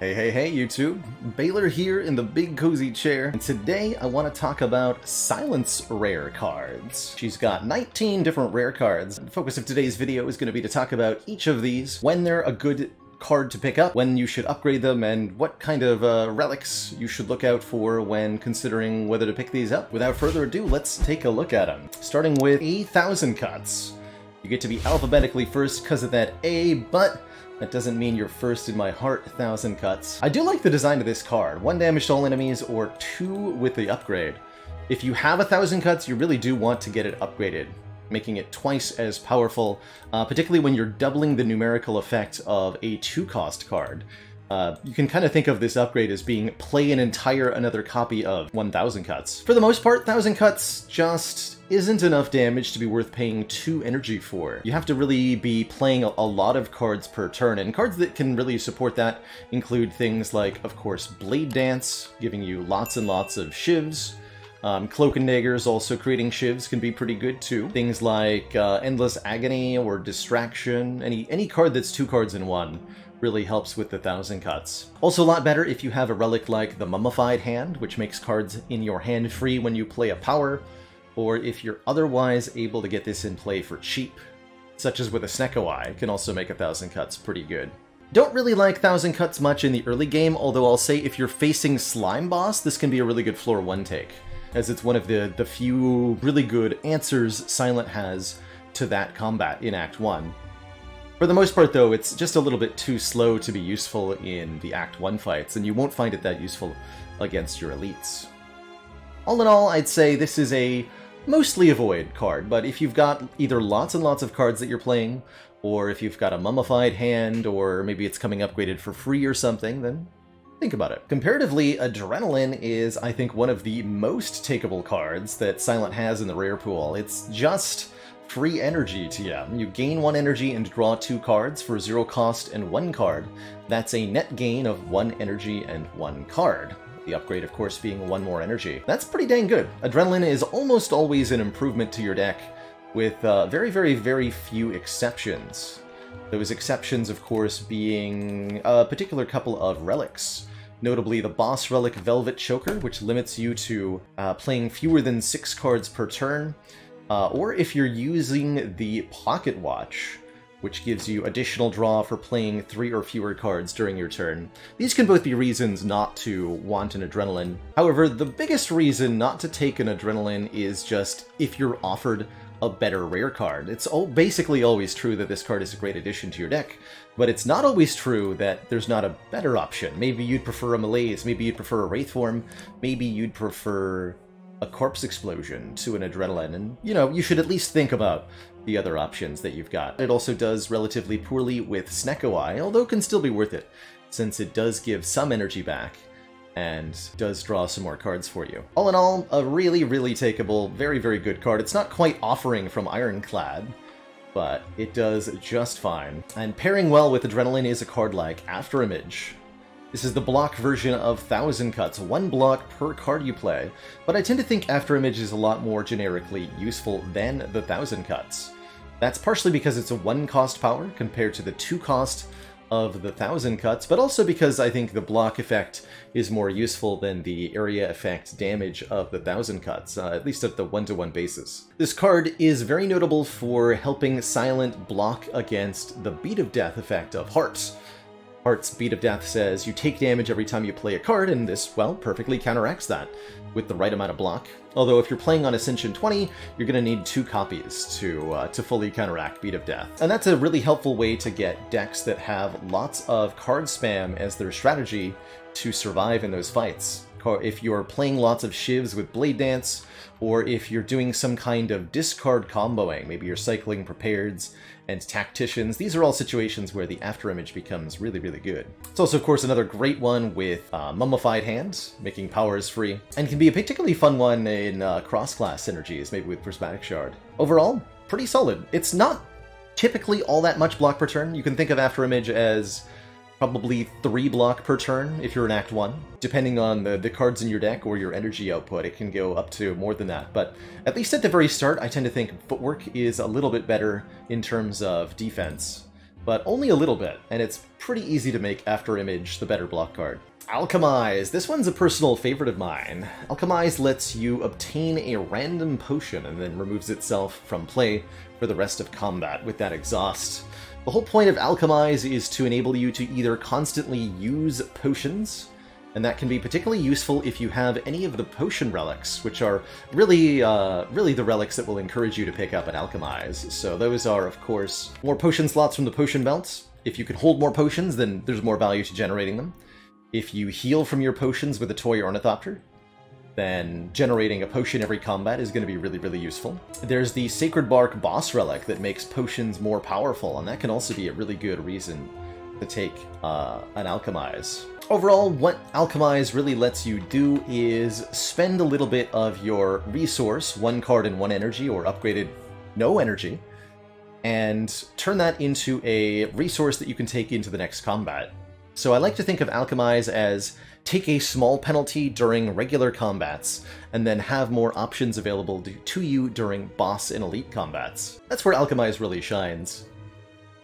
Hey, hey, hey, YouTube. Baalor here in the big cozy chair, and today I want to talk about Silent's rare cards. She's got 19 different rare cards. The focus of today's video is going to be to talk about each of these, when they're a good card to pick up, when you should upgrade them, and what kind of uh, relics you should look out for when considering whether to pick these up. Without further ado, let's take a look at them. Starting with a Thousand Cuts. You get to be alphabetically first because of that A, but that doesn't mean you're first in my heart, Thousand Cuts. I do like the design of this card. One damage to all enemies, or two with the upgrade. If you have a Thousand Cuts, you really do want to get it upgraded, making it twice as powerful, uh, particularly when you're doubling the numerical effect of a two-cost card. Uh, you can kind of think of this upgrade as being play an entire another copy of 1000 cuts. For the most part, 1000 cuts just isn't enough damage to be worth paying 2 energy for. You have to really be playing a, lot of cards per turn, and cards that can really support that include things like, of course, Blade Dance, giving you lots and lots of shivs, um, Cloak and Daggers also creating shivs can be pretty good too. Things like uh, Endless Agony or Distraction, any, any card that's two cards in one really helps with the thousand cuts. Also a lot better if you have a relic like the Mummified Hand, which makes cards in your hand free when you play a power, or if you're otherwise able to get this in play for cheap, such as with a Snecko Eye, can also make a thousand cuts pretty good. Don't really like Thousand Cuts much in the early game, although I'll say if you're facing Slime Boss, this can be a really good floor one take, as it's one of the, the few really good answers Silent has to that combat in Act 1. For the most part, though, it's just a little bit too slow to be useful in the Act 1 fights, and you won't find it that useful against your elites. All in all, I'd say this is a mostly avoid card, but if you've got either lots and lots of cards that you're playing, or if you've got a mummified hand, or maybe it's coming upgraded for free or something, then think about it. Comparatively, Adrenaline is, I think, one of the most takeable cards that Silent has in the rare pool. It's just free energy to you. You gain one energy and draw two cards for zero cost and one card. That's a net gain of one energy and one card. The upgrade, of course, being one more energy. That's pretty dang good. Adrenaline is almost always an improvement to your deck, with uh, very, very, very few exceptions. Those exceptions, of course, being a particular couple of relics notably the boss relic Velvet Choker, which limits you to uh, playing fewer than six cards per turn, uh, or if you're using the Pocket Watch, which gives you additional draw for playing three or fewer cards during your turn. These can both be reasons not to want an Adrenaline. However, the biggest reason not to take an Adrenaline is just if you're offered a better rare card. It's all basically always true that this card is a great addition to your deck, but it's not always true that there's not a better option. Maybe you'd prefer a Malaise, maybe you'd prefer a Wraith form, maybe you'd prefer a corpse explosion to an adrenaline, and you know, you should at least think about the other options that you've got. It also does relatively poorly with Snecko Eye, although can still be worth it, since it does give some energy back and does draw some more cards for you. All in all, a really, really takeable, very, very good card. It's not quite offering from Ironclad, but it does just fine. And pairing well with Adrenaline is a card like Afterimage, this is the block version of Thousand Cuts, one block per card you play, but I tend to think Afterimage is a lot more generically useful than the Thousand Cuts. That's partially because it's a one-cost power compared to the two-cost of the Thousand Cuts, but also because I think the block effect is more useful than the area effect damage of the Thousand Cuts, uh, at least at the one-to-one -one basis. This card is very notable for helping Silent block against the Beat of Death effect of Hearts, Heart's Beat of Death says you take damage every time you play a card, and this, well, perfectly counteracts that with the right amount of block. Although if you're playing on Ascension 20, you're going to need two copies to, uh, to fully counteract Beat of Death. And that's a really helpful way to get decks that have lots of card spam as their strategy to survive in those fights. If you're playing lots of shivs with Blade Dance, or if you're doing some kind of discard comboing, maybe you're cycling prepareds and tacticians, these are all situations where the afterimage becomes really, really good. It's also, of course, another great one with uh, Mummified Hands, making powers free, and can be a particularly fun one in uh, cross-class synergies, maybe with Prismatic Shard. Overall, pretty solid. It's not typically all that much block per turn. You can think of Afterimage as probably three block per turn if you're in Act 1. Depending on the, the cards in your deck or your energy output, it can go up to more than that. But at least at the very start, I tend to think footwork is a little bit better in terms of defense. but only a little bit, and it's pretty easy to make after image the better block card. Alchemize. This one's a personal favorite of mine. Alchemize lets you obtain a random potion and then removes itself from play for the rest of combat with that exhaust. The whole point of Alchemize is to enable you to either constantly use potions, and that can be particularly useful if you have any of the potion relics, which are really, uh, really the relics that will encourage you to pick up and alchemize. So those are, of course, more potion slots from the potion belts. If you can hold more potions, then there's more value to generating them. If you heal from your potions with a toy ornithopter, then generating a potion every combat is going to be really, really useful. There's the Sacred Bark boss relic that makes potions more powerful, and that can also be a really good reason to take uh, an Alchemize. Overall, what Alchemize really lets you do is spend a little bit of your resource, one card and one energy, or upgraded no energy, and turn that into a resource that you can take into the next combat. So I like to think of Alchemize as take a small penalty during regular combats, and then have more options available to you during boss and elite combats. That's where Alchemize really shines.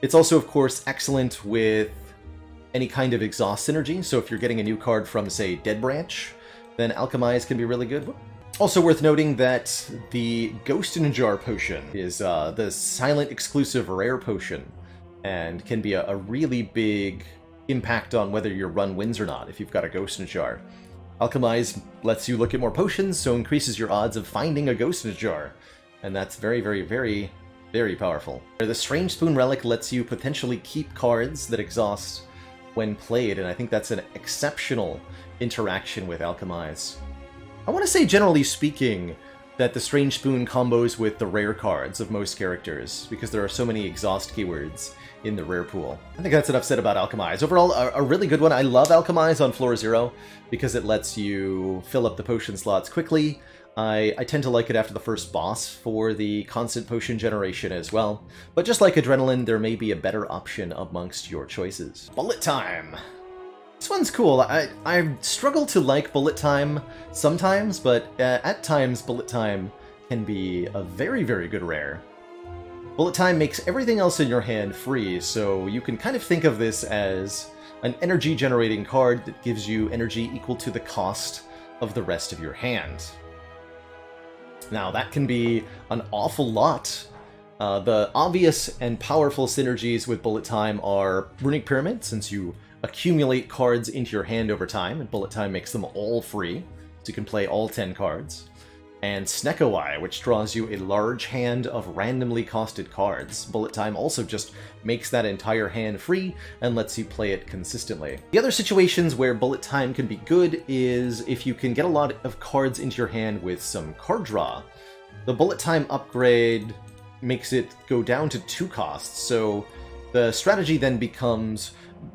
It's also, of course, excellent with any kind of exhaust synergy, so if you're getting a new card from, say, Dead Branch, then Alchemize can be really good. Also worth noting that the Ghost in a Jar potion is uh, the silent exclusive rare potion, and can be a, a really big impact on whether your run wins or not if you've got a Ghost in a Jar. Alchemize lets you look at more potions, so increases your odds of finding a Ghost in a Jar, and that's very, very, very, very powerful. The Strange Spoon Relic lets you potentially keep cards that exhaust when played, and I think that's an exceptional interaction with Alchemize. I want to say, generally speaking, that the Strange Spoon combos with the rare cards of most characters, because there are so many exhaust keywords in the rare pool. I think that's enough said about Alchemize. Overall, a, a really good one. I love Alchemize on floor zero, because it lets you fill up the potion slots quickly, I, I tend to like it after the first boss for the constant potion generation as well, but just like Adrenaline, there may be a better option amongst your choices. Bullet Time! This one's cool. I, I struggle to like Bullet Time sometimes, but uh, at times Bullet Time can be a very, very good rare. Bullet Time makes everything else in your hand free, so you can kind of think of this as an energy generating card that gives you energy equal to the cost of the rest of your hand. Now, that can be an awful lot. Uh, the obvious and powerful synergies with Bullet Time are Runic Pyramid, since you accumulate cards into your hand over time, and Bullet Time makes them all free, so you can play all 10 cards and Snecko which draws you a large hand of randomly costed cards. Bullet Time also just makes that entire hand free and lets you play it consistently. The other situations where Bullet Time can be good is if you can get a lot of cards into your hand with some card draw. The Bullet Time upgrade makes it go down to two costs, so the strategy then becomes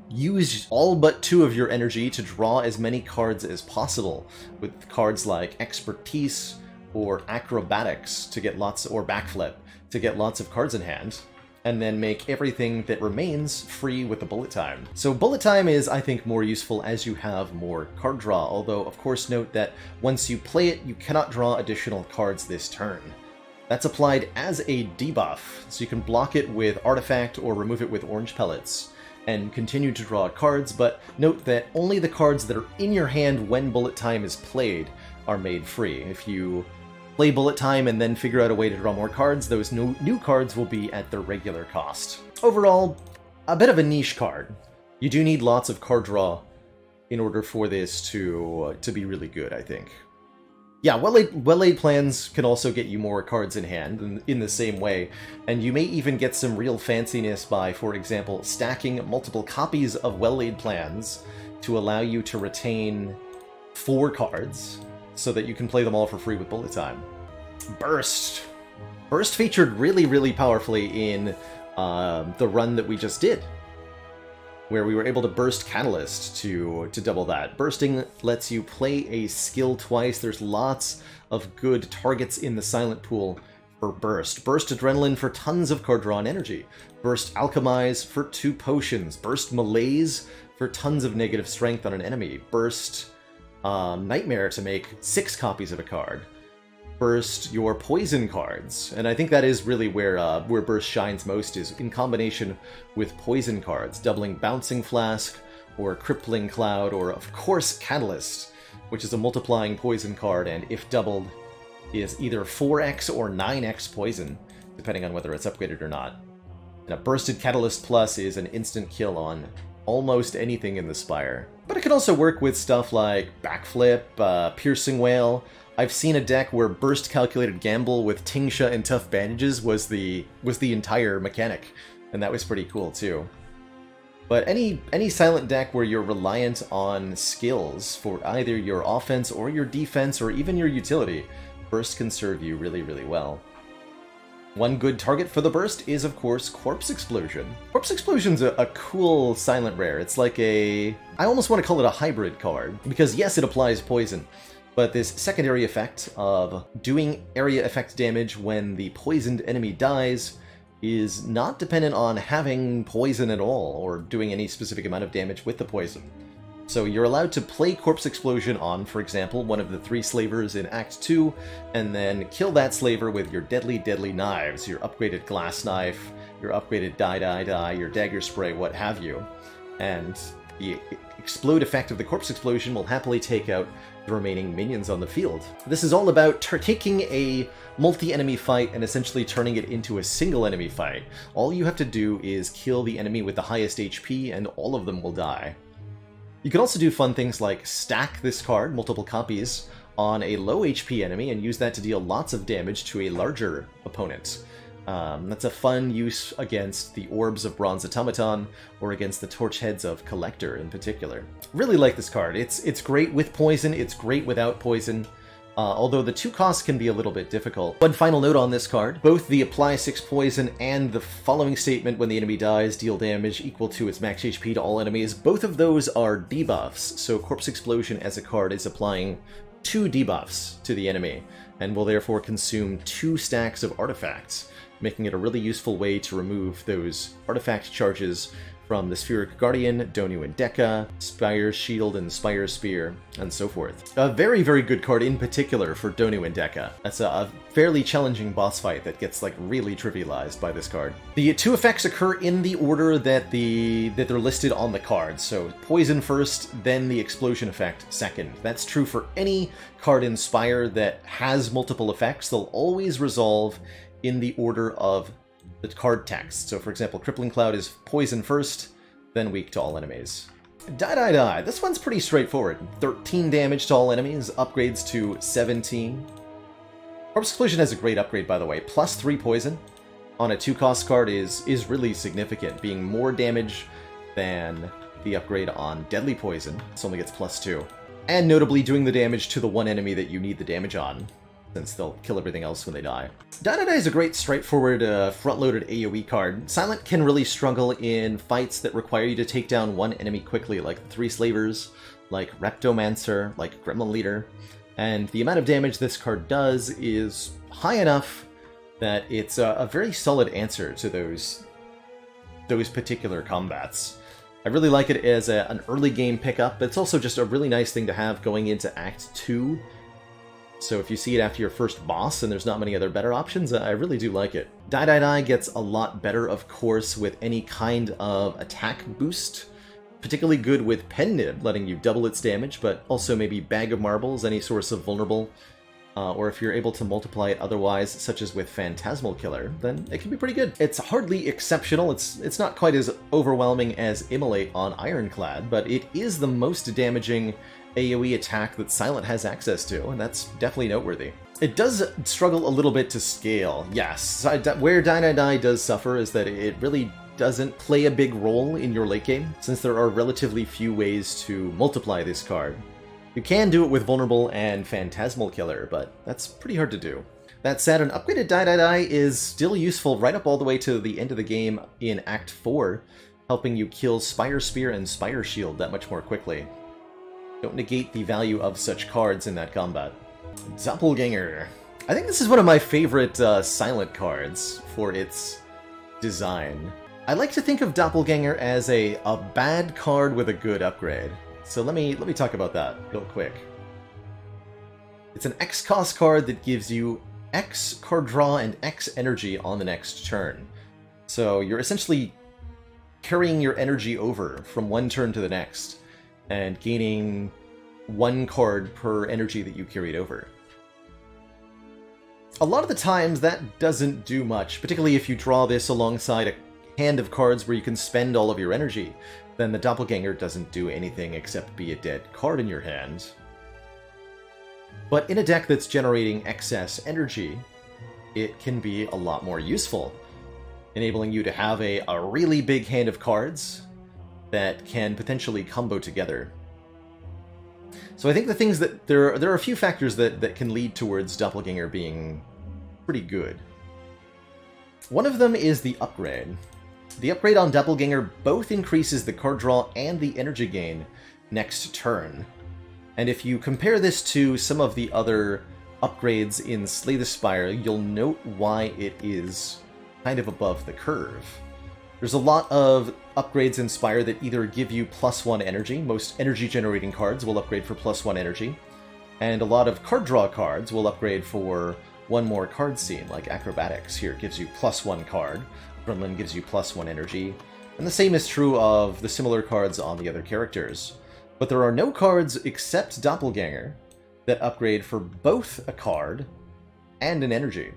use all but two of your energy to draw as many cards as possible, with cards like Expertise, or acrobatics to get lots, or backflip to get lots of cards in hand, and then make everything that remains free with the bullet time. So bullet time is, I think, more useful as you have more card draw, although of course note that once you play it, you cannot draw additional cards this turn. That's applied as a debuff, so you can block it with Artifact or remove it with Orange Pellets, and continue to draw cards, but note that only the cards that are in your hand when Bullet Time is played are made free. If you play bullet time and then figure out a way to draw more cards, those new, new cards will be at their regular cost. Overall, a bit of a niche card. You do need lots of card draw in order for this to uh, to be really good, I think. Yeah, well-laid well plans can also get you more cards in hand in, in the same way, and you may even get some real fanciness by, for example, stacking multiple copies of well-laid plans to allow you to retain four cards so that you can play them all for free with bullet time. Burst. Burst featured really, really powerfully in uh, the run that we just did, where we were able to burst Catalyst to, to double that. Bursting lets you play a skill twice. There's lots of good targets in the Silent Pool for Burst. Burst Adrenaline for tons of card drawn energy. Burst Alchemize for two potions. Burst Malaise for tons of negative strength on an enemy. Burst um, Nightmare to make six copies of a card. burst your poison cards, and I think that is really where uh, where burst shines most is in combination with poison cards, doubling bouncing flask or crippling cloud, or of course catalyst, which is a multiplying poison card, and if doubled, is either 4x or 9x poison, depending on whether it's upgraded or not. And a bursted catalyst plus is an instant kill on almost anything in the Spire. But it can also work with stuff like Backflip, uh, Piercing Wail. I've seen a deck where Burst Calculated Gamble with Tingsha and Tough Bandages was the was the entire mechanic, and that was pretty cool too. But any any silent deck where you're reliant on skills for either your offense or your defense or even your utility, Burst can serve you really, really well. One good target for the burst is, of course, Corpse Explosion. Corpse Explosion's a, a cool silent rare. It's like a... I almost want to call it a hybrid card, because yes, it applies poison, but this secondary effect of doing area effect damage when the poisoned enemy dies is not dependent on having poison at all, or doing any specific amount of damage with the poison. So you're allowed to play Corpse Explosion on, for example, one of the three slavers in Act 2, and then kill that slaver with your deadly, deadly knives, your upgraded glass knife, your upgraded die, die, die, your dagger spray, what have you. And the explode effect of the Corpse Explosion will happily take out the remaining minions on the field. This is all about taking a multi-enemy fight and essentially turning it into a single enemy fight. All you have to do is kill the enemy with the highest HP and all of them will die. You can also do fun things like stack this card, multiple copies, on a low HP enemy and use that to deal lots of damage to a larger opponent. Um, that's a fun use against the Orbs of Bronze Automaton, or against the Torch Heads of Collector in particular. Really like this card. It's, it's great with poison, it's great without poison. Uh, although the two costs can be a little bit difficult. One final note on this card, both the apply 6 poison and the following statement when the enemy dies deal damage equal to its max HP to all enemies, both of those are debuffs, so Corpse Explosion as a card is applying two debuffs to the enemy, and will therefore consume two stacks of artifacts, making it a really useful way to remove those artifact charges from the Spheric Guardian, Donu and Deka, Spire Shield and Spire Spear, and so forth. A very, very good card in particular for Donu and Deka. That's a, a fairly challenging boss fight that gets like really trivialized by this card. The two effects occur in the order that the that they're listed on the card. So poison first, then the explosion effect second. That's true for any card in Spire that has multiple effects. They'll always resolve in the order of the card text. So for example, Crippling Cloud is poison first, then weak to all enemies. Die Die Die, this one's pretty straightforward. 13 damage to all enemies, upgrades to 17. Corpse Explosion has a great upgrade, by the way. Plus 3 poison on a 2-cost card is, is really significant, being more damage than the upgrade on Deadly Poison. This only gets plus 2. And notably doing the damage to the one enemy that you need the damage on since they'll kill everything else when they die. Die is a great straightforward uh, front-loaded AoE card. Silent can really struggle in fights that require you to take down one enemy quickly, like the Three Slavers, like Reptomancer, like Gremlin Leader, and the amount of damage this card does is high enough that it's a, a very solid answer to those those particular combats. I really like it as a, an early game pickup, but it's also just a really nice thing to have going into Act 2 so if you see it after your first boss and there's not many other better options, I really do like it. Die Die Die gets a lot better, of course, with any kind of attack boost. Particularly good with Pen Nib, letting you double its damage, but also maybe Bag of Marbles, any source of vulnerable. Uh, or if you're able to multiply it otherwise, such as with Phantasmal Killer, then it can be pretty good. It's hardly exceptional, it's it's not quite as overwhelming as Immolate on Ironclad, but it is the most damaging AoE attack that Silent has access to, and that's definitely noteworthy. It does struggle a little bit to scale, yes. Where Die does suffer is that it really doesn't play a big role in your late game, since there are relatively few ways to multiply this card. You can do it with Vulnerable and Phantasmal Killer, but that's pretty hard to do. That said, an upgraded Die is still useful right up all the way to the end of the game in Act 4, helping you kill Spire Spear and Spire Shield that much more quickly. Don't negate the value of such cards in that combat. Doppelganger. I think this is one of my favorite uh, silent cards for its design. I like to think of Doppelganger as a, a bad card with a good upgrade. So let me let me talk about that real quick. It's an X cost card that gives you X card draw and X energy on the next turn. So you're essentially carrying your energy over from one turn to the next and gaining one card per energy that you carried over. A lot of the times that doesn't do much, particularly if you draw this alongside a hand of cards where you can spend all of your energy, then the Doppelganger doesn't do anything except be a dead card in your hand. But in a deck that's generating excess energy, it can be a lot more useful, enabling you to have a, a really big hand of cards that can potentially combo together. So I think the things that there are, there are a few factors that, that can lead towards Doppelganger being pretty good. One of them is the upgrade. The upgrade on Doppelganger both increases the card draw and the energy gain next turn. And if you compare this to some of the other upgrades in Slay the Spire, you'll note why it is kind of above the curve. There's a lot of upgrades in Spire that either give you plus one energy, most energy generating cards will upgrade for plus one energy, and a lot of card draw cards will upgrade for one more card scene, like Acrobatics. Here gives you plus one card, Adrenaline gives you plus one energy, and the same is true of the similar cards on the other characters. But there are no cards except Doppelganger that upgrade for both a card and an energy.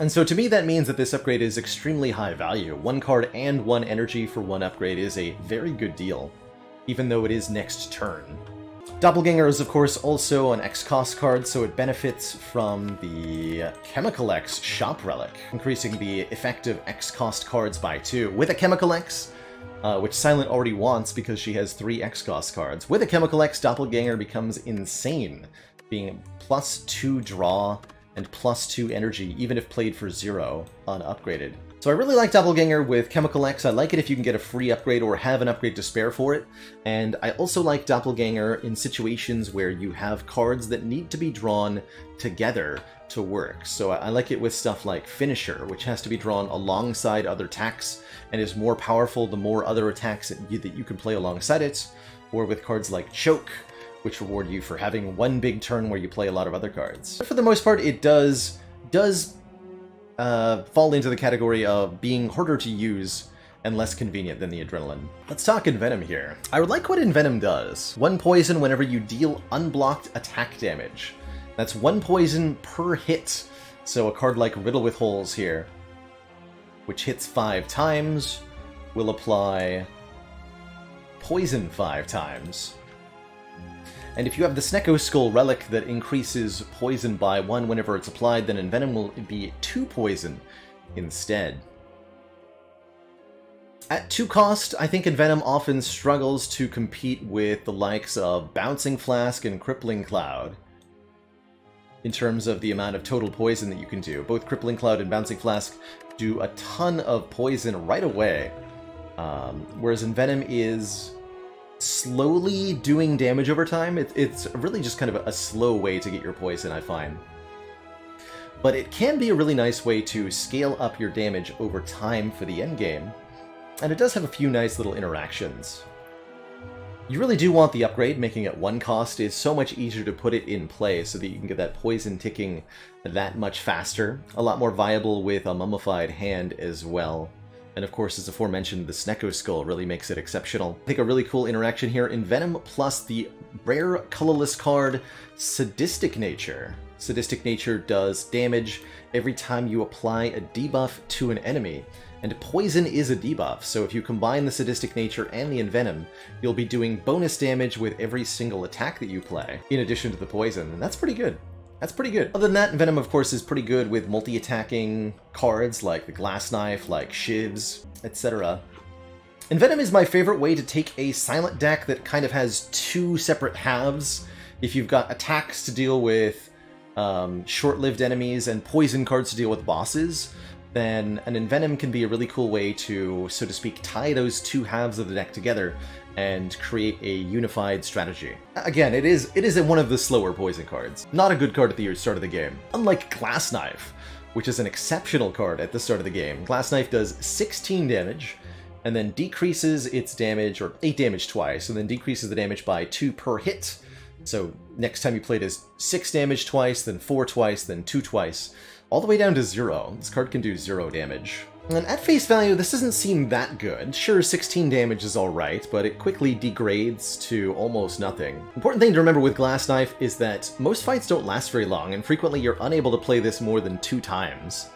And so to me that means that this upgrade is extremely high value. One card and one energy for one upgrade is a very good deal, even though it is next turn. Doppelganger is of course also an X-Cost card, so it benefits from the Chemical X Shop Relic, increasing the effective X-Cost cards by two. With a Chemical X, uh, which Silent already wants because she has three X-Cost cards. With a Chemical X, Doppelganger becomes insane, being plus two draw and plus 2 energy, even if played for 0 unupgraded. So I really like Doppelganger with Chemical X. I like it if you can get a free upgrade or have an upgrade to spare for it. And I also like Doppelganger in situations where you have cards that need to be drawn together to work. So I like it with stuff like Finisher, which has to be drawn alongside other attacks and is more powerful the more other attacks that you, that you can play alongside it. Or with cards like Choke, which reward you for having one big turn where you play a lot of other cards. But for the most part, it does does uh, fall into the category of being harder to use and less convenient than the Adrenaline. Let's talk Envenom here. I would like what Envenom does. One poison whenever you deal unblocked attack damage. That's one poison per hit. So a card like Riddled with Holes here, which hits five times, will apply poison five times. And if you have the Snecko Skull Relic that increases poison by 1 whenever it's applied, then Envenom will be 2 poison instead. At 2 cost, I think Envenom often struggles to compete with the likes of Bouncing Flask and Crippling Cloud in terms of the amount of total poison that you can do. Both Crippling Cloud and Bouncing Flask do a ton of poison right away, um, whereas Envenom is slowly doing damage over time. It, it's really just kind of a, slow way to get your poison, I find. But it can be a really nice way to scale up your damage over time for the endgame, and it does have a few nice little interactions. You really do want the upgrade, making it one cost is so much easier to put it in play so that you can get that poison ticking that much faster. A lot more viable with a mummified hand as well. And of course, as aforementioned, the Snecko Skull really makes it exceptional. I think a really cool interaction here, Envenom, plus the rare colorless card, Sadistic Nature. Sadistic Nature does damage every time you apply a debuff to an enemy, and Poison is a debuff, so if you combine the Sadistic Nature and the Envenom, you'll be doing bonus damage with every single attack that you play, in addition to the Poison, and that's pretty good. That's pretty good. Other than that, Venom, of course, is pretty good with multi-attacking cards like the Glass Knife, like Shivs, etc. Envenom is my favorite way to take a silent deck that kind of has two separate halves. If you've got attacks to deal with um, short-lived enemies and poison cards to deal with bosses, then an Envenom can be a really cool way to, so to speak, tie those two halves of the deck together and create a unified strategy. Again, it is it is one of the slower poison cards. Not a good card at the start of the game. Unlike Glass Knife, which is an exceptional card at the start of the game. Glass Knife does 16 damage, and then decreases its damage, or 8 damage twice, and then decreases the damage by 2 per hit So next time you play it is 6 damage twice, then 4 twice, then 2 twice, all the way down to 0. This card can do 0 damage. And at face value, this doesn't seem that good. Sure, 16 damage is alright, but it quickly degrades to almost nothing. Important thing to remember with Glass Knife is that most fights don't last very long, and frequently you're unable to play this more than two times.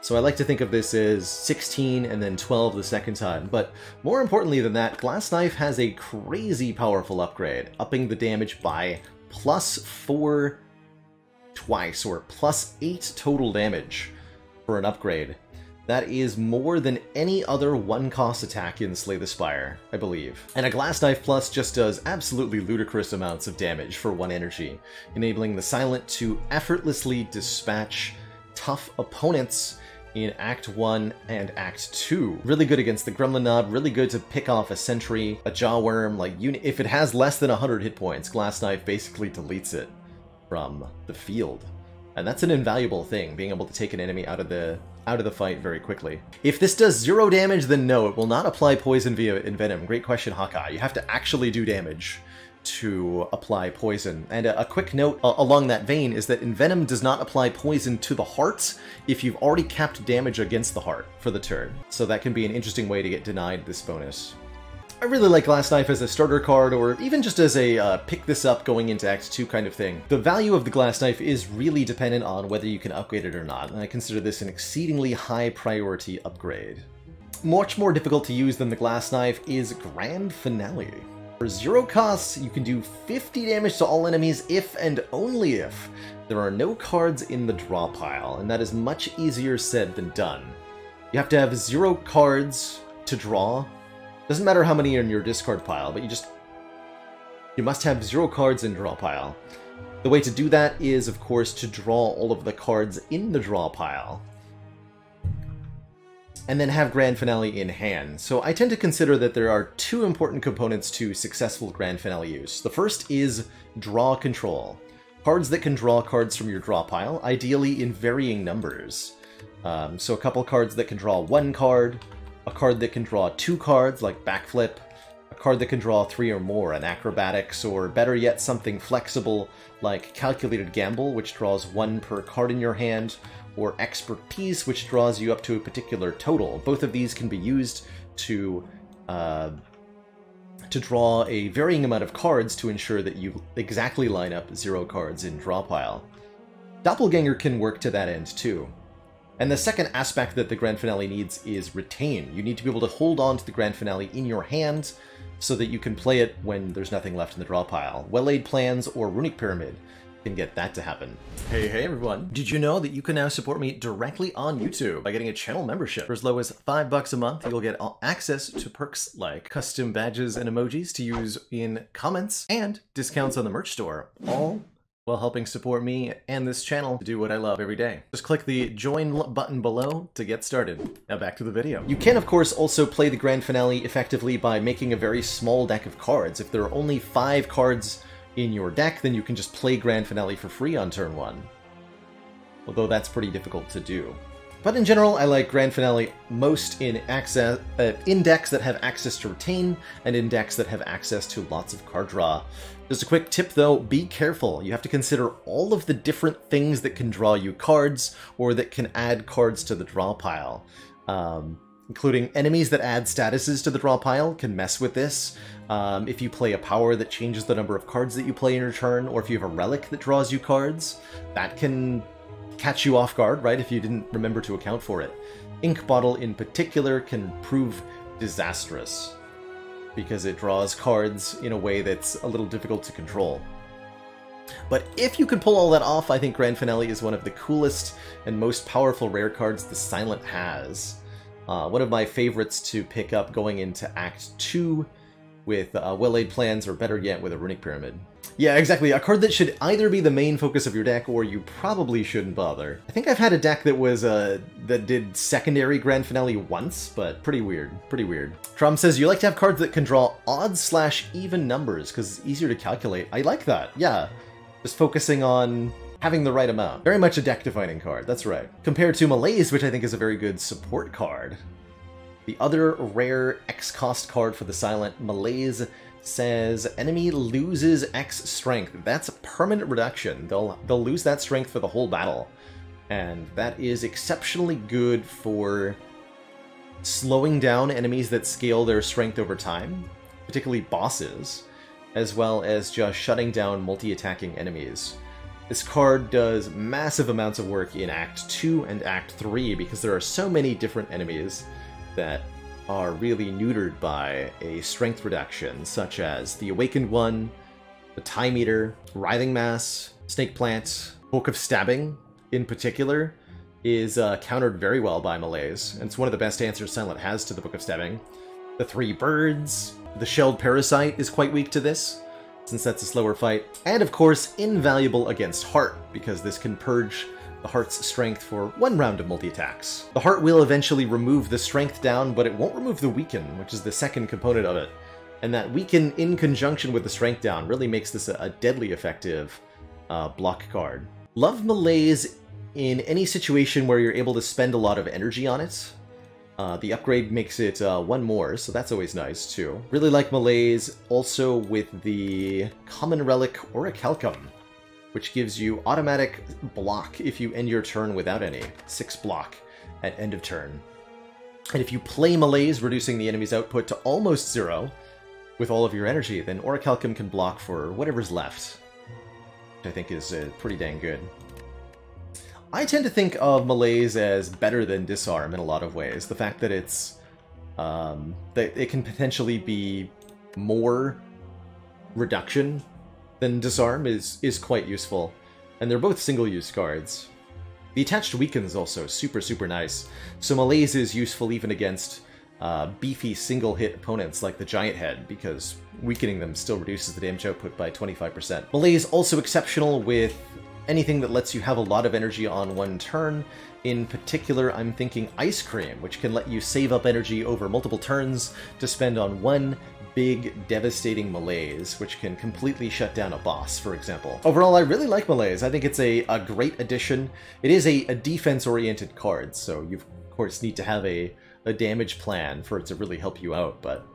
So I like to think of this as 16 and then 12 the second time, but more importantly than that, Glass Knife has a crazy powerful upgrade, upping the damage by plus 4 twice, or plus 8 total damage for an upgrade. That is more than any other one-cost attack in Slay the Spire, I believe. And a Glass Knife Plus just does absolutely ludicrous amounts of damage for one energy, enabling the Silent to effortlessly dispatch tough opponents in Act 1 and Act 2. Really good against the Gremlin Nob, really good to pick off a Sentry, a Jawworm, like, if it has less than 100 hit points, Glass Knife basically deletes it from the field. And that's an invaluable thing, being able to take an enemy out of the out of the fight very quickly. If this does zero damage, then no, it will not apply poison via Envenom. Great question, Hawkeye. You have to actually do damage to apply poison. And a, a quick note uh, along that vein is that Envenom does not apply poison to the heart if you've already capped damage against the heart for the turn. So that can be an interesting way to get denied this bonus. I really like Glass Knife as a starter card, or even just as a uh, pick this up going into Act 2 kind of thing. The value of the Glass Knife is really dependent on whether you can upgrade it or not, and I consider this an exceedingly high priority upgrade. Much more difficult to use than the Glass Knife is Grand Finale. For zero costs, you can do 50 damage to all enemies if and only if there are no cards in the draw pile, and that is much easier said than done. You have to have zero cards to draw doesn't matter how many are in your discard pile, but you just... You must have zero cards in draw pile. The way to do that is, of course, to draw all of the cards in the draw pile. And then have Grand Finale in hand. So I tend to consider that there are two important components to successful Grand Finale use. The first is draw control. Cards that can draw cards from your draw pile, ideally in varying numbers. Um, so a couple cards that can draw one card, a card that can draw two cards, like Backflip, a card that can draw three or more, an Acrobatics, or better yet, something flexible like Calculated Gamble, which draws one per card in your hand, or Expertise, which draws you up to a particular total. Both of these can be used to uh, to draw a varying amount of cards to ensure that you exactly line up zero cards in draw pile. Doppelganger can work to that end too. And the second aspect that the Grand Finale needs is retain. You need to be able to hold on to the Grand Finale in your hand so that you can play it when there's nothing left in the draw pile. Well-laid plans or Runic Pyramid can get that to happen. Hey, hey everyone. Did you know that you can now support me directly on YouTube by getting a channel membership? For as low as five bucks a month, you'll get access to perks like custom badges and emojis to use in comments and discounts on the merch store, all while helping support me and this channel to do what I love every day. Just click the join button below to get started. Now back to the video. You can of course also play the grand finale effectively by making a very small deck of cards. If there are only five cards in your deck, then you can just play grand finale for free on turn one. Although that's pretty difficult to do. But in general, I like Grand Finale most in access uh, in decks that have access to retain, and in decks that have access to lots of card draw. Just a quick tip though, be careful. You have to consider all of the different things that can draw you cards, or that can add cards to the draw pile. Um, including enemies that add statuses to the draw pile can mess with this. Um, if you play a power that changes the number of cards that you play in your turn, or if you have a relic that draws you cards, that can catch you off guard, right, if you didn't remember to account for it. Ink Bottle in particular can prove disastrous because it draws cards in a way that's a little difficult to control. But if you can pull all that off, I think Grand Finale is one of the coolest and most powerful rare cards the Silent has. Uh, one of my favorites to pick up going into Act 2 with uh, well-laid plans, or better yet, with a Runic Pyramid. Yeah, exactly. A card that should either be the main focus of your deck, or you probably shouldn't bother. I think I've had a deck that was, uh, that did secondary Grand Finale once, but pretty weird. Pretty weird. Trom says, you like to have cards that can draw odd slash even numbers, because it's easier to calculate. I like that, yeah. Just focusing on having the right amount. Very much a deck-defining card, that's right. Compared to Malaise, which I think is a very good support card. The other rare X-cost card for the Silent, Malaise, says enemy loses X strength. That's a permanent reduction. They'll they'll lose that strength for the whole battle. And that is exceptionally good for slowing down enemies that scale their strength over time, particularly bosses, as well as just shutting down multi-attacking enemies. This card does massive amounts of work in Act 2 and Act 3 because there are so many different enemies that are really neutered by a strength reduction, such as the Awakened One, the Time Eater, Writhing Mass, Snake Plant, Book of Stabbing, in particular, is uh, countered very well by Malaise, and it's one of the best answers Silent has to the Book of Stabbing. The Three Birds, the Shelled Parasite is quite weak to this, since that's a slower fight, and of course, invaluable against Heart, because this can purge the Heart's strength for one round of multi-attacks. The Heart will eventually remove the strength down, but it won't remove the weaken, which is the second component of it. And that weaken in conjunction with the strength down really makes this a, a deadly effective uh, block card. Love Malaise in any situation where you're able to spend a lot of energy on it. Uh, the upgrade makes it uh, one more, so that's always nice too. Really like Malaise also with the Common Relic Orichalcum which gives you automatic block if you end your turn without any. Six block at end of turn. And if you play Malaise, reducing the enemy's output to almost zero with all of your energy, then Orichalcum can block for whatever's left, which I think is uh, pretty dang good. I tend to think of Malaise as better than Disarm in a lot of ways. The fact that it's um, that it can potentially be more reduction then Disarm is, is quite useful, and they're both single-use cards. The attached weaken is also super, super nice, so Malaise is useful even against uh, beefy single-hit opponents like the Giant Head, because weakening them still reduces the damage output by 25%. Malaise also exceptional with anything that lets you have a lot of energy on one turn. In particular, I'm thinking Ice Cream, which can let you save up energy over multiple turns to spend on one big, devastating malaise, which can completely shut down a boss, for example. Overall, I really like malaise. I think it's a, a great addition. It is a, a defense-oriented card, so you, of course, need to have a, a damage plan for it to really help you out, but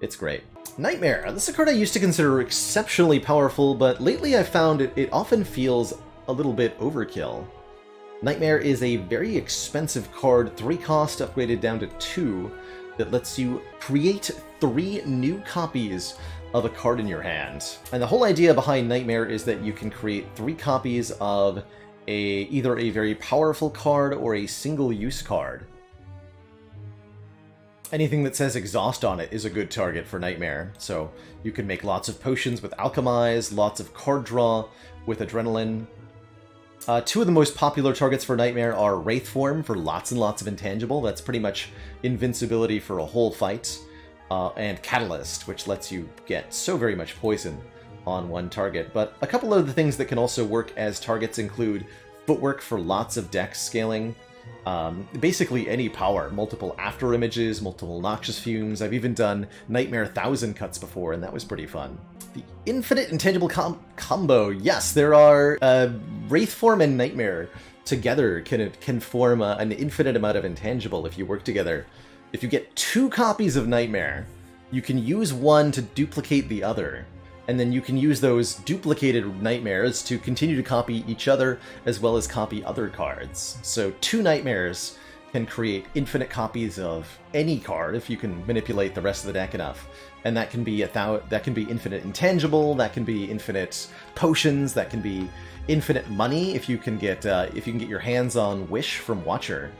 it's great. Nightmare. This is a card I used to consider exceptionally powerful, but lately I've found it, it often feels a little bit overkill. Nightmare is a very expensive card, 3 cost upgraded down to 2, that lets you create three new copies of a card in your hand. And the whole idea behind Nightmare is that you can create three copies of a either a very powerful card or a single-use card. Anything that says Exhaust on it is a good target for Nightmare, so you can make lots of potions with Alchemize, lots of card draw with Adrenaline, uh, two of the most popular targets for Nightmare are Wraith Form for lots and lots of intangible, that's pretty much invincibility for a whole fight, uh, and Catalyst, which lets you get so very much poison on one target. But a couple of the things that can also work as targets include Footwork for lots of dex scaling, um, basically any power, multiple after images, multiple noxious fumes. I've even done Nightmare Thousand Cuts before, and that was pretty fun. The Infinite Intangible com Combo. Yes, there are uh, Wraith Form and Nightmare together can, it can form a, an infinite amount of intangible if you work together. If you get two copies of Nightmare, you can use one to duplicate the other and then you can use those duplicated nightmares to continue to copy each other as well as copy other cards. So two nightmares can create infinite copies of any card if you can manipulate the rest of the deck enough. And that can be a thou that can be infinite intangible, that can be infinite potions, that can be infinite money if you can get uh, if you can get your hands on Wish from Watcher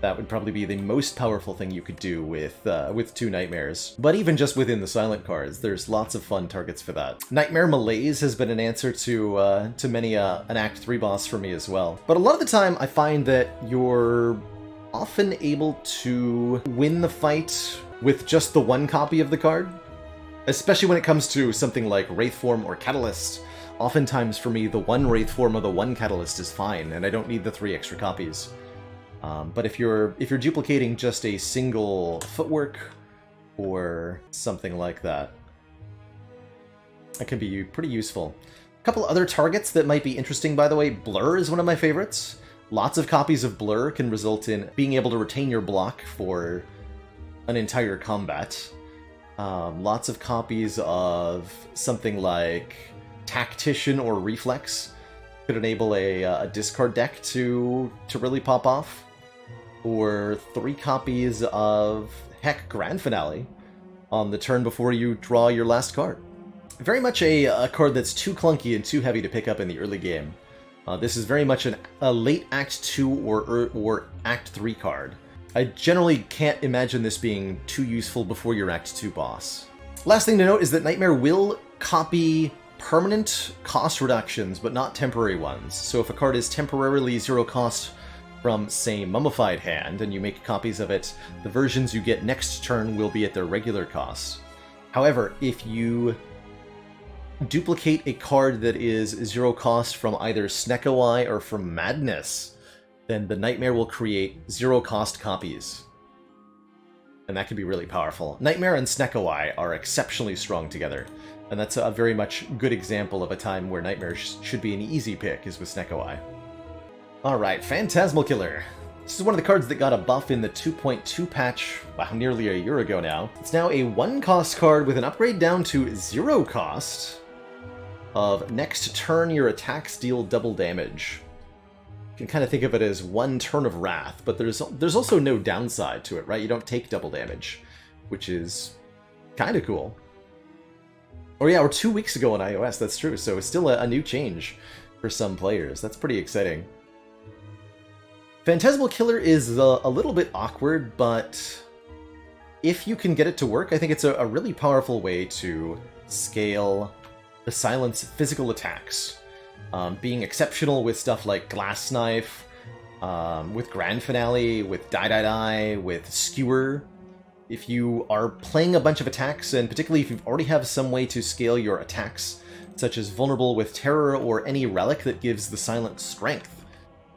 that would probably be the most powerful thing you could do with uh, with two Nightmares. But even just within the Silent cards, there's lots of fun targets for that. Nightmare Malaise has been an answer to uh, to many uh, an Act 3 boss for me as well. But a lot of the time, I find that you're often able to win the fight with just the one copy of the card. Especially when it comes to something like Wraith Form or Catalyst. Oftentimes for me, the one Wraith Form or the one Catalyst is fine, and I don't need the three extra copies. Um, but if you're if you're duplicating just a single footwork or something like that, that can be pretty useful. A couple other targets that might be interesting, by the way. Blur is one of my favorites. Lots of copies of Blur can result in being able to retain your block for an entire combat. Um, lots of copies of something like Tactician or Reflex could enable a, uh, a discard deck to to really pop off. Or three copies of Heck Grand Finale on the turn before you draw your last card. Very much a, a card that's too clunky and too heavy to pick up in the early game. Uh, this is very much an, a late Act 2 or, or, or Act 3 card. I generally can't imagine this being too useful before your Act 2 boss. Last thing to note is that Nightmare will copy permanent cost reductions, but not temporary ones. So if a card is temporarily zero cost from, say, Mummified Hand, and you make copies of it, the versions you get next turn will be at their regular cost. However, if you duplicate a card that is zero cost from either Snecko or from Madness, then the Nightmare will create zero cost copies. And that can be really powerful. Nightmare and Snecko are exceptionally strong together. And that's a very much good example of a time where Nightmare sh should be an easy pick, is with Snecko Alright, Phantasmal Killer. This is one of the cards that got a buff in the 2.2 patch, wow, nearly a year ago now. It's now a one-cost card with an upgrade down to zero cost of next turn your attacks deal double damage You can kind of think of it as one turn of wrath, but there's there's also no downside to it, right? You don't take double damage, which is kind of cool. Or oh, yeah, or two weeks ago on iOS, that's true, so it's still a, a new change for some players. That's pretty exciting. Phantasmal Killer is a, a, little bit awkward, but if you can get it to work, I think it's a, a really powerful way to scale Silent's physical attacks um, being exceptional with stuff like Glass Knife, um, with Grand Finale, with Die Die Die, with Skewer. If you are playing a bunch of attacks, and particularly if you already have some way to scale your attacks, such as Vulnerable with Terror or any relic that gives the Silent strength,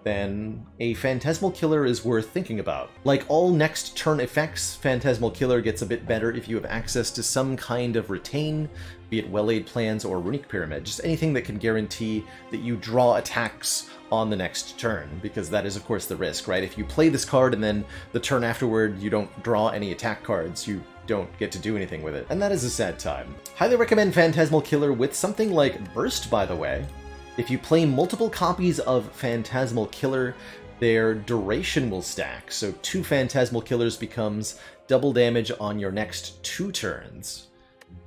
then a Phantasmal Killer is worth thinking about. Like all next turn effects, Phantasmal Killer gets a bit better if you have access to some kind of retain, be it well-laid plans or runic pyramid, just anything that can guarantee that you draw attacks on the next turn, because that is of course the risk, right? If you play this card and then the turn afterward you don't draw any attack cards, you don't get to do anything with it. And that is a sad time. Highly recommend Phantasmal Killer with something like Burst, by the way, if you play multiple copies of Phantasmal Killer, their duration will stack, so two Phantasmal Killers becomes double damage on your next two turns,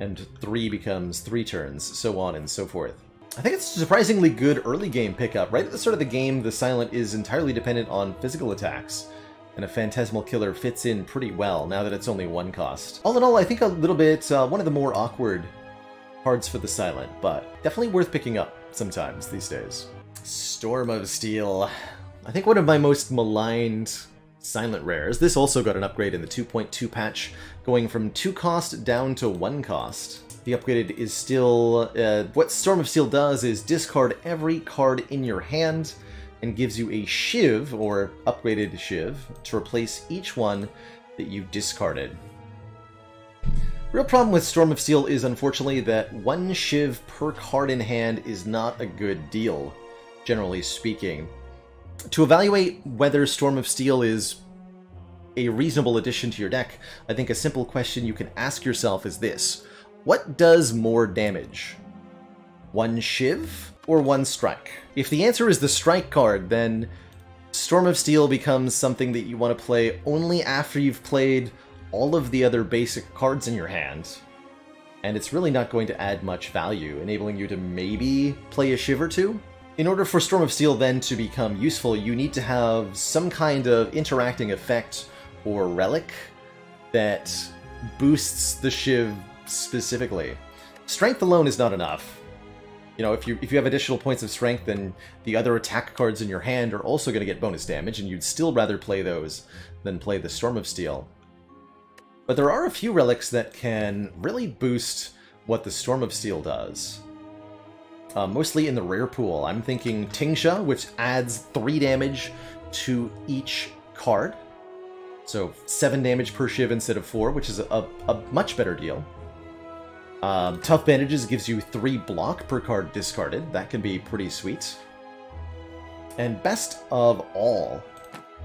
and three becomes three turns, so on and so forth. I think it's surprisingly good early game pickup. Right at the start of the game, the Silent is entirely dependent on physical attacks, and a Phantasmal Killer fits in pretty well now that it's only one cost. All in all, I think a little bit uh, one of the more awkward cards for the Silent, but definitely worth picking up sometimes these days. Storm of Steel. I think one of my most maligned silent rares. This also got an upgrade in the 2.2 patch, going from 2 cost down to 1 cost. The upgraded is still... Uh, what Storm of Steel does is discard every card in your hand and gives you a Shiv, or upgraded Shiv, to replace each one that you discarded. Real problem with Storm of Steel is unfortunately that one Shiv per card in hand is not a good deal, generally speaking. To evaluate whether Storm of Steel is a reasonable addition to your deck, I think a simple question you can ask yourself is this. What does more damage? One Shiv or one Strike? If the answer is the Strike card, then Storm of Steel becomes something that you want to play only after you've played all of the other basic cards in your hand, and it's really not going to add much value, enabling you to maybe play a Shiv or two. In order for Storm of Steel then to become useful, you need to have some kind of interacting effect or relic that boosts the Shiv specifically. Strength alone is not enough. You know, if you if you have additional points of strength, then the other attack cards in your hand are also going to get bonus damage, and you'd still rather play those than play the Storm of Steel. But there are a few relics that can really boost what the Storm of Steel does. Uh, mostly in the rare pool. I'm thinking Tingsha, which adds 3 damage to each card. So 7 damage per Shiv instead of 4, which is a, a much better deal. Um, Tough Bandages gives you 3 block per card discarded. That can be pretty sweet. And best of all,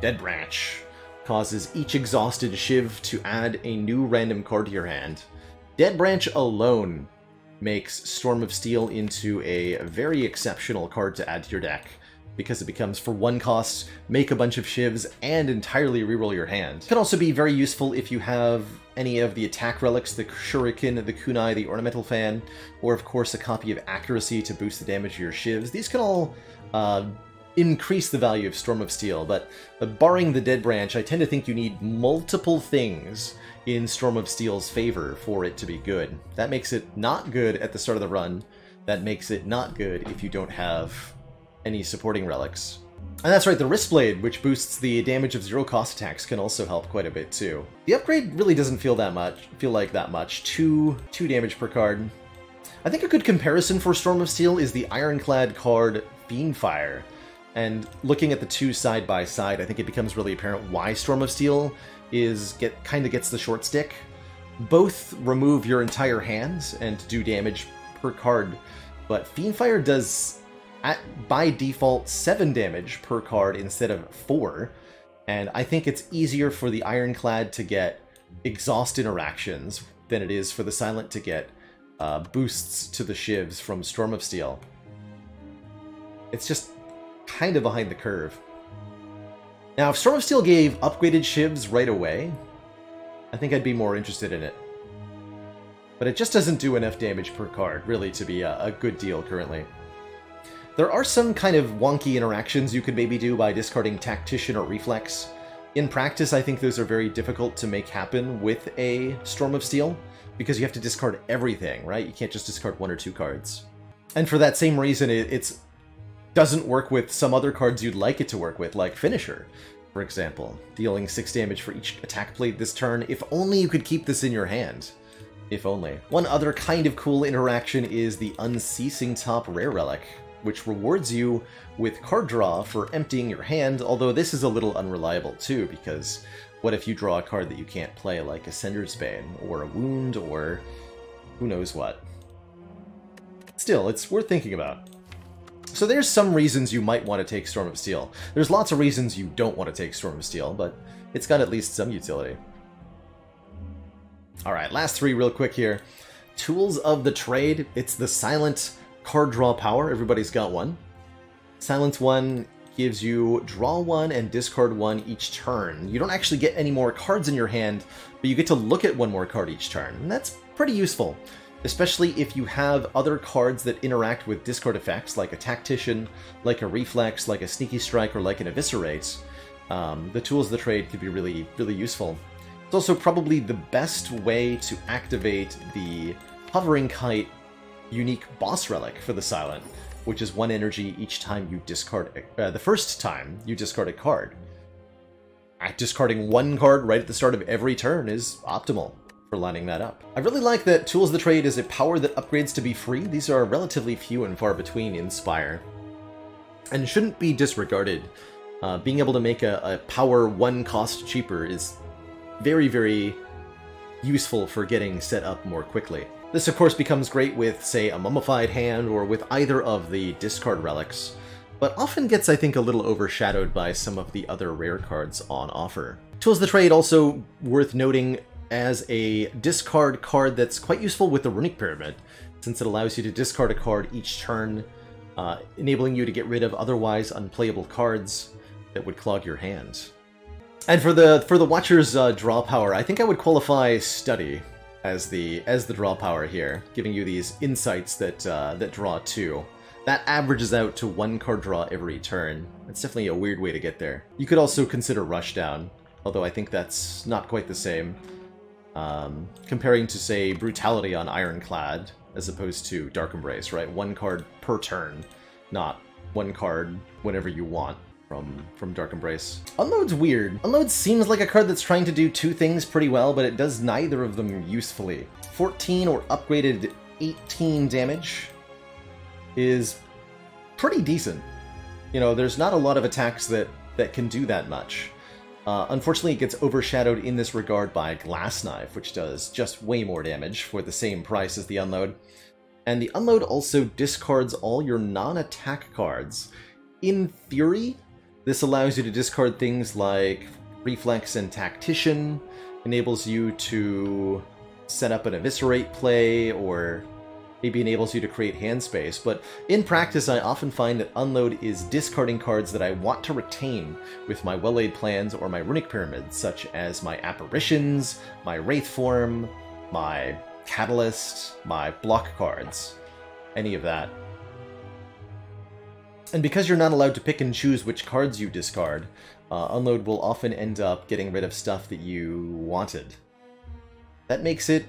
Dead Branch causes each exhausted Shiv to add a new random card to your hand. Dead Branch alone makes Storm of Steel into a very exceptional card to add to your deck because it becomes for one cost, make a bunch of shivs, and entirely reroll your hand. It can also be very useful if you have any of the attack relics, the Shuriken, the Kunai, the Ornamental Fan, or of course a copy of Accuracy to boost the damage of your shivs. These can all uh, increase the value of Storm of Steel, but, but barring the Dead Branch, I tend to think you need multiple things in Storm of Steel's favor for it to be good. That makes it not good at the start of the run. That makes it not good if you don't have any supporting relics. And that's right, the Wrist Blade, which boosts the damage of zero cost attacks, can also help quite a bit too. The upgrade really doesn't feel that much, feel like that much. Two, two damage per card. I think a good comparison for Storm of Steel is the Ironclad card Fiendfire. And looking at the two side by side, I think it becomes really apparent why Storm of Steel is get kind of gets the short stick. Both remove your entire hands and do damage per card, but Fiendfire does at by default 7 damage per card instead of 4, and I think it's easier for the Ironclad to get exhaust interactions than it is for the Silent to get uh, boosts to the shivs from Storm of Steel. It's just kind of behind the curve. Now, if Storm of Steel gave upgraded shivs right away, I think I'd be more interested in it. But it just doesn't do enough damage per card, really, to be a, a good deal currently. There are some kind of wonky interactions you could maybe do by discarding Tactician or Reflex. In practice, I think those are very difficult to make happen with a Storm of Steel, because you have to discard everything, right? You can't just discard one or two cards. And for that same reason, it it's, doesn't work with some other cards you'd like it to work with, like Finisher, for example. Dealing 6 damage for each attack played this turn, if only you could keep this in your hand. If only. One other kind of cool interaction is the Unceasing Top Rare Relic, which rewards you with card draw for emptying your hand, although this is a little unreliable too, because what if you draw a card that you can't play, like Ascender's Bane, or a Wound, or who knows what. Still, it's worth thinking about. So there's some reasons you might want to take Storm of Steel. There's lots of reasons you don't want to take Storm of Steel, but it's got at least some utility. Alright, last three real quick here. Tools of the Trade. It's the silent card draw power. Everybody's got one. Silent's 1 gives you draw 1 and discard 1 each turn. You don't actually get any more cards in your hand, but you get to look at one more card each turn. And that's pretty useful, especially if you have other cards that interact with discard effects, like a Tactician, like a Reflex, like a Sneaky Strike, or like an Eviscerate. Um, the tools of the trade could be really, really useful. It's also probably the best way to activate the Hovering Kite unique boss relic for the Silent, which is one energy each time you discard uh, the first time you discard a card. Discarding one card right at the start of every turn is optimal for lining that up. I really like that Tools of the Trade is a power that upgrades to be free. These are relatively few and far between in Spire, and shouldn't be disregarded. Uh, being able to make a, a power one cost cheaper is very, very useful for getting set up more quickly. This of course becomes great with, say, a Mummified Hand or with either of the discard relics, but often gets, I think, a little overshadowed by some of the other rare cards on offer. Tools of the Trade also worth noting as a discard card that's quite useful with the Runic Pyramid, since it allows you to discard a card each turn, uh, enabling you to get rid of otherwise unplayable cards that would clog your hand. And for the for the Watcher's uh, draw power, I think I would qualify Study as the as the draw power here, giving you these insights that uh, that draw two. That averages out to one card draw every turn. It's definitely a weird way to get there. You could also consider Rushdown, although I think that's not quite the same. Um, comparing to, say, Brutality on Ironclad, as opposed to Dark Embrace, right? One card per turn, not one card whenever you want from, from Dark Embrace. Unload's weird. Unload seems like a card that's trying to do two things pretty well, but it does neither of them usefully. 14 or upgraded 18 damage is pretty decent. You know, there's not a lot of attacks that, that can do that much. Uh, unfortunately, it gets overshadowed in this regard by Glass Knife, which does just way more damage for the same price as the Unload. And the Unload also discards all your non-attack cards. In theory, this allows you to discard things like Reflex and Tactician, enables you to set up an Eviscerate play, or maybe enables you to create hand space, but in practice I often find that Unload is discarding cards that I want to retain with my well-laid plans or my runic pyramids, such as my Apparitions, my Wraith Form, my Catalyst, my block cards, any of that. And because you're not allowed to pick and choose which cards you discard, uh, Unload will often end up getting rid of stuff that you wanted. That makes it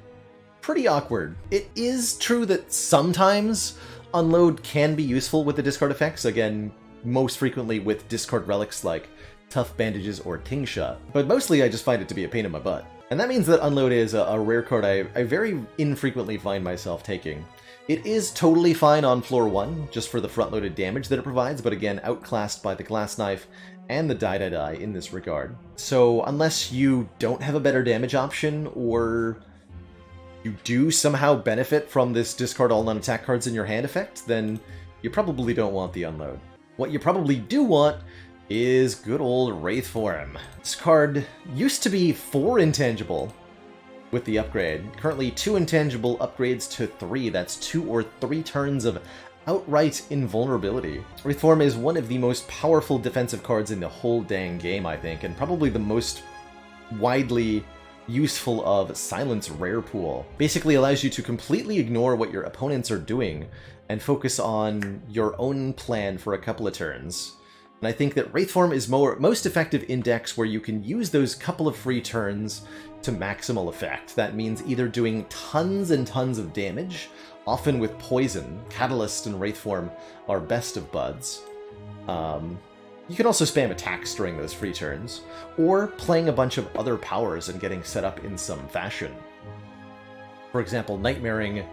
pretty awkward. It is true that sometimes Unload can be useful with the discard effects, again, most frequently with discard relics like Tough Bandages or Tingsha, but mostly I just find it to be a pain in my butt. And that means that Unload is a, a rare card I, I very infrequently find myself taking. It is totally fine on floor 1, just for the front-loaded damage that it provides, but again, outclassed by the Glass Knife and the Die Die Die in this regard. So unless you don't have a better damage option, or you do somehow benefit from this discard all non-attack cards in your hand effect, then you probably don't want the Unload. What you probably do want is good old Wraith Form. This card used to be 4 intangible, with the upgrade. Currently two intangible upgrades to three. That's two or three turns of outright invulnerability. Wraith Form is one of the most powerful defensive cards in the whole dang game, I think, and probably the most widely useful of Silent's Rare Pool. Basically allows you to completely ignore what your opponents are doing and focus on your own plan for a couple of turns. And I think that Wraith Form is more, most effective in decks where you can use those couple of free turns to maximal effect. That means either doing tons and tons of damage, often with poison. Catalyst and Wraith Form are best of buds. Um, you can also spam attacks during those free turns, or playing a bunch of other powers and getting set up in some fashion. For example, Nightmaring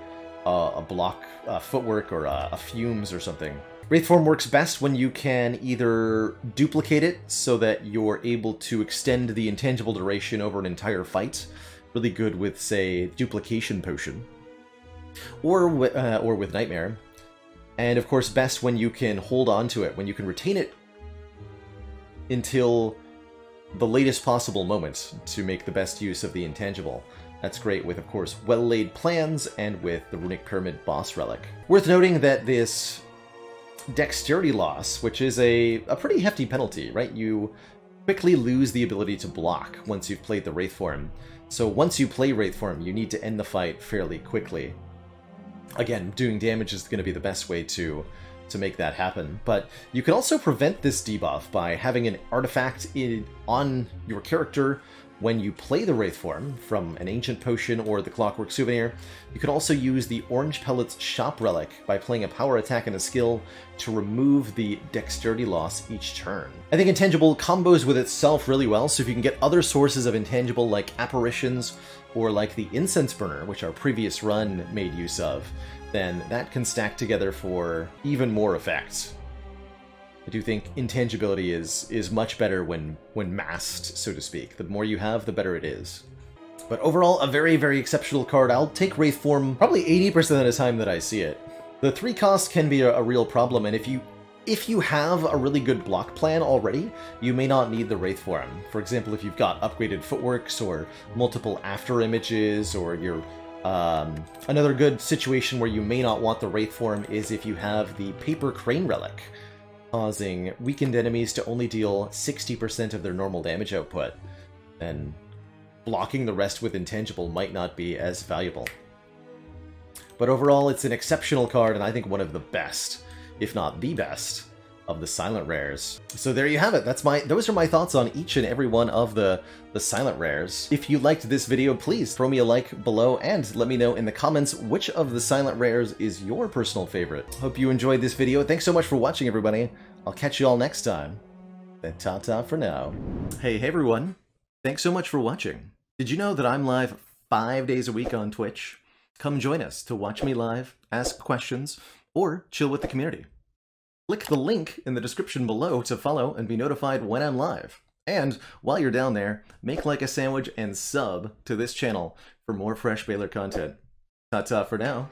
uh, a block, uh, footwork, or uh, a fumes or something. Wraithform works best when you can either duplicate it so that you're able to extend the intangible duration over an entire fight, really good with, say, Duplication Potion, or, uh, or with Nightmare, and of course best when you can hold on to it, when you can retain it until the latest possible moment to make the best use of the intangible. That's great with, of course, well-laid plans and with the Runic Pyramid boss relic. Worth noting that this dexterity loss, which is a, a pretty hefty penalty, right? You quickly lose the ability to block once you've played the Wraith form. So once you play Wraith form, you need to end the fight fairly quickly. Again, doing damage is going to be the best way to to make that happen. But you can also prevent this debuff by having an artifact in, on your character when you play the Wraith form from an Ancient Potion or the Clockwork Souvenir, you can also use the Orange Pellets Shop Relic by playing a power attack and a skill to remove the dexterity loss each turn. I think Intangible combos with itself really well, so if you can get other sources of Intangible like Apparitions or like the Incense Burner, which our previous run made use of, then that can stack together for even more effects. I do think intangibility is is much better when when masked, so to speak. The more you have, the better it is. But overall, a very, very exceptional card. I'll take Wraith Form probably 80% of the time that I see it. The 3 cost can be a, a real problem, and if you if you have a really good block plan already, you may not need the Wraith Form. For example, if you've got upgraded footworks or multiple after images or you're um, another good situation where you may not want the Wraith Form is if you have the Paper Crane Relic, causing weakened enemies to only deal 60% of their normal damage output, then blocking the rest with Intangible might not be as valuable. But overall, it's an exceptional card, and I think one of the best, if not the best, of the silent rares. So there you have it. That's my those are my thoughts on each and every one of the the silent rares. If you liked this video, please throw me a like below and let me know in the comments which of the silent rares is your personal favorite. Hope you enjoyed this video. Thanks so much for watching everybody. I'll catch you all next time. And ta-ta for now. Hey, hey everyone. Thanks so much for watching. Did you know that I'm live five days a week on Twitch? Come join us to watch me live, ask questions, or chill with the community. Click the link in the description below to follow and be notified when I'm live. And while you're down there, make like a sandwich and sub to this channel for more Fresh Baalor content. Ta-ta for now.